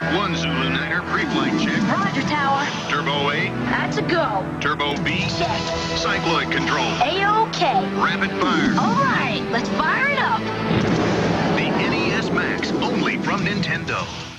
One Zulu Niner pre-flight check. Roger, Tower. Turbo A. That's a go. Turbo B. Set. Cycloid control. A-OK. Rapid fire. All right, let's fire it up. The NES Max, only from Nintendo.